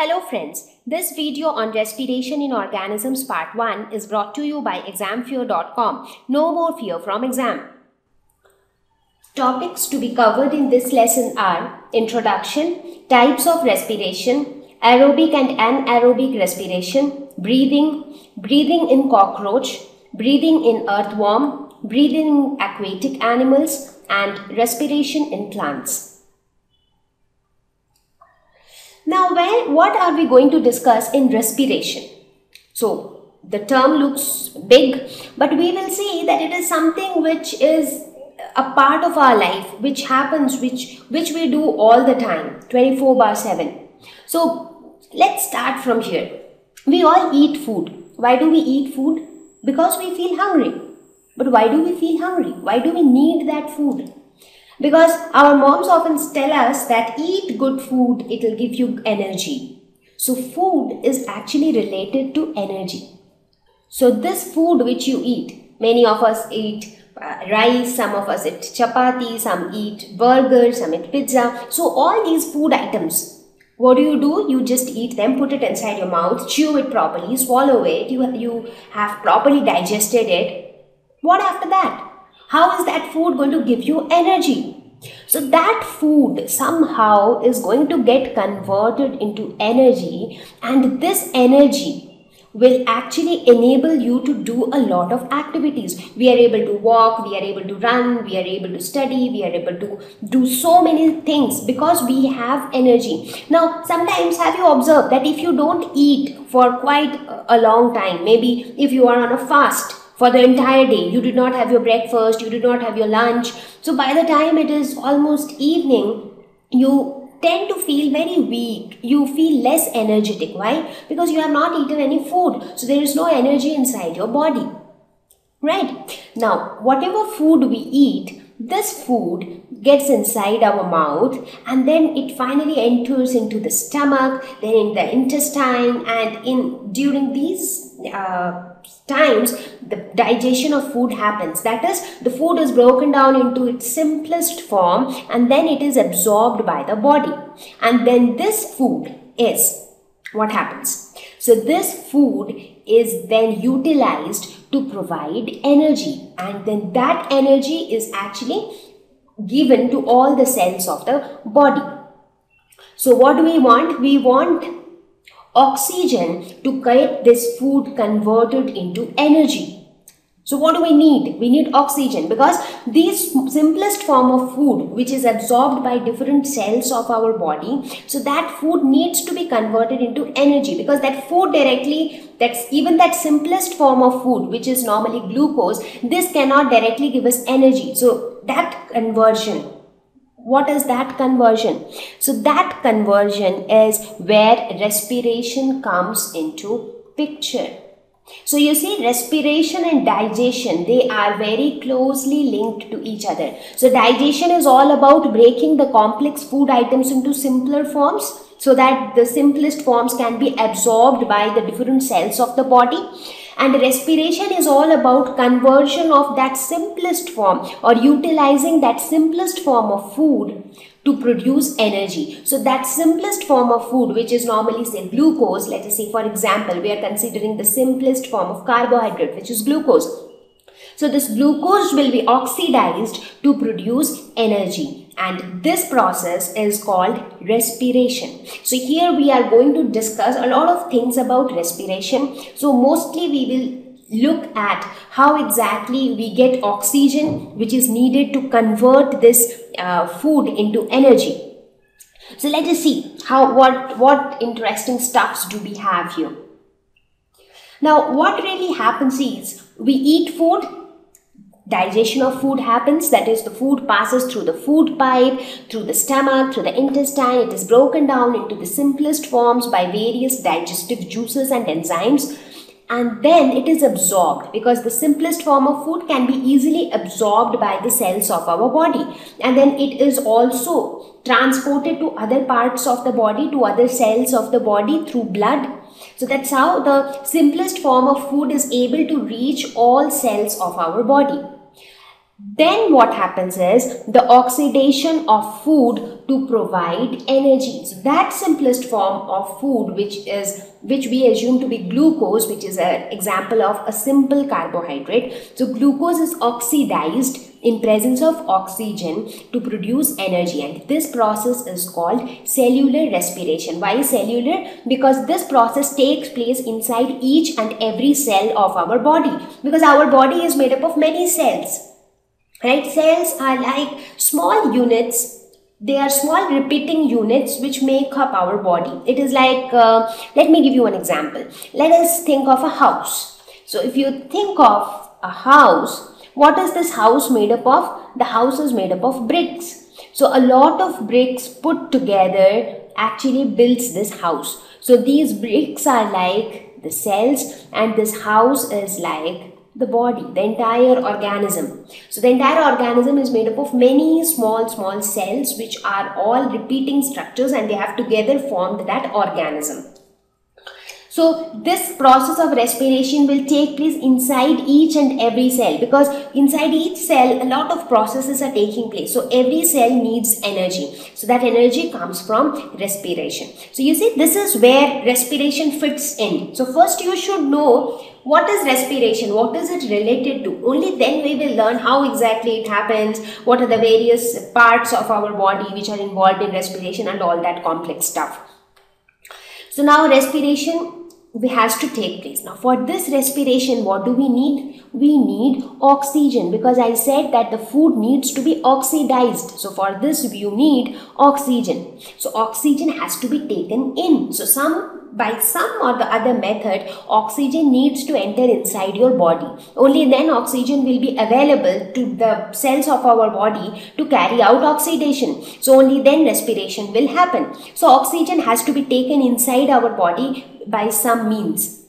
Hello friends, this video on respiration in organisms part 1 is brought to you by examfear.com. No more fear from exam. Topics to be covered in this lesson are Introduction, Types of Respiration, Aerobic and Anaerobic Respiration, Breathing, Breathing in cockroach, Breathing in earthworm, Breathing in aquatic animals and Respiration in plants. Now, where, what are we going to discuss in respiration? So, the term looks big, but we will see that it is something which is a part of our life, which happens, which, which we do all the time, 24 bar 7. So, let's start from here. We all eat food. Why do we eat food? Because we feel hungry. But why do we feel hungry? Why do we need that food? Because our moms often tell us that eat good food, it will give you energy. So food is actually related to energy. So this food which you eat, many of us eat uh, rice, some of us eat chapati, some eat burger, some eat pizza. So all these food items, what do you do? You just eat them, put it inside your mouth, chew it properly, swallow it, you, you have properly digested it. What after that? How is that food going to give you energy? So that food somehow is going to get converted into energy and this energy will actually enable you to do a lot of activities. We are able to walk, we are able to run, we are able to study, we are able to do so many things because we have energy. Now, sometimes have you observed that if you don't eat for quite a long time, maybe if you are on a fast, for the entire day. You did not have your breakfast, you did not have your lunch. So by the time it is almost evening, you tend to feel very weak. You feel less energetic. Why? Because you have not eaten any food. So there is no energy inside your body. Right? Now, whatever food we eat, this food gets inside our mouth and then it finally enters into the stomach, then in the intestine and in during these uh, times the digestion of food happens. That is the food is broken down into its simplest form and then it is absorbed by the body. And then this food is what happens. So this food is then utilized to provide energy and then that energy is actually given to all the cells of the body. So what do we want? We want oxygen to get this food converted into energy. So what do we need? We need oxygen because this simplest form of food which is absorbed by different cells of our body. So that food needs to be converted into energy because that food directly that's even that simplest form of food which is normally glucose this cannot directly give us energy. So that conversion what is that conversion? So that conversion is where respiration comes into picture. So you see respiration and digestion they are very closely linked to each other. So digestion is all about breaking the complex food items into simpler forms so that the simplest forms can be absorbed by the different cells of the body and respiration is all about conversion of that simplest form or utilizing that simplest form of food to produce energy. So that simplest form of food which is normally say glucose, let us say for example we are considering the simplest form of carbohydrate which is glucose. So this glucose will be oxidized to produce energy and this process is called respiration. So here we are going to discuss a lot of things about respiration. So mostly we will look at how exactly we get oxygen which is needed to convert this uh, food into energy. So let us see how what what interesting stuffs do we have here. Now what really happens is we eat food digestion of food happens that is the food passes through the food pipe through the stomach through the intestine. It is broken down into the simplest forms by various digestive juices and enzymes and then it is absorbed because the simplest form of food can be easily absorbed by the cells of our body. And then it is also transported to other parts of the body to other cells of the body through blood. So that's how the simplest form of food is able to reach all cells of our body then what happens is the oxidation of food to provide energy. So that simplest form of food which is which we assume to be glucose which is an example of a simple carbohydrate. So glucose is oxidized in presence of oxygen to produce energy and this process is called cellular respiration. Why cellular? Because this process takes place inside each and every cell of our body because our body is made up of many cells right cells are like small units. They are small repeating units which make up our body. It is like uh, let me give you an example. Let us think of a house. So if you think of a house what is this house made up of? The house is made up of bricks. So a lot of bricks put together actually builds this house. So these bricks are like the cells and this house is like the body, the entire organism. So the entire organism is made up of many small, small cells which are all repeating structures and they have together formed that organism. So this process of respiration will take place inside each and every cell because inside each cell a lot of processes are taking place. So every cell needs energy. So that energy comes from respiration. So you see this is where respiration fits in. So first you should know what is respiration? What is it related to? Only then we will learn how exactly it happens, what are the various parts of our body which are involved in respiration and all that complex stuff. So now respiration has to take place. Now for this respiration, what do we need? We need oxygen because I said that the food needs to be oxidized. So for this you need oxygen. So oxygen has to be taken in. So some by some or the other method, oxygen needs to enter inside your body. Only then oxygen will be available to the cells of our body to carry out oxidation. So only then respiration will happen. So oxygen has to be taken inside our body by some means.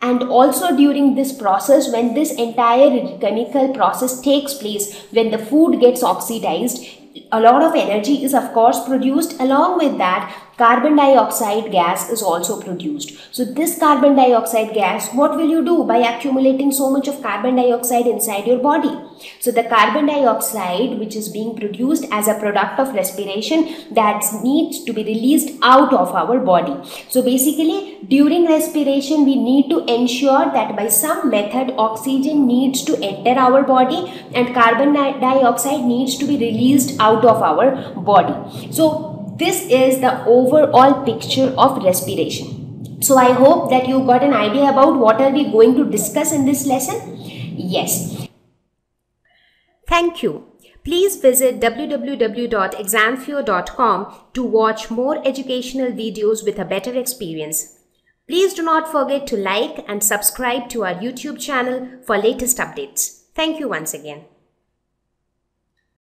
And also during this process, when this entire chemical process takes place, when the food gets oxidized, a lot of energy is of course produced along with that carbon dioxide gas is also produced. So this carbon dioxide gas, what will you do by accumulating so much of carbon dioxide inside your body? So the carbon dioxide which is being produced as a product of respiration that needs to be released out of our body. So basically during respiration we need to ensure that by some method oxygen needs to enter our body and carbon dioxide needs to be released out of our body. So this is the overall picture of respiration. So I hope that you got an idea about what are we going to discuss in this lesson. Yes. Thank you. Please visit www.examfear.com to watch more educational videos with a better experience. Please do not forget to like and subscribe to our YouTube channel for latest updates. Thank you once again.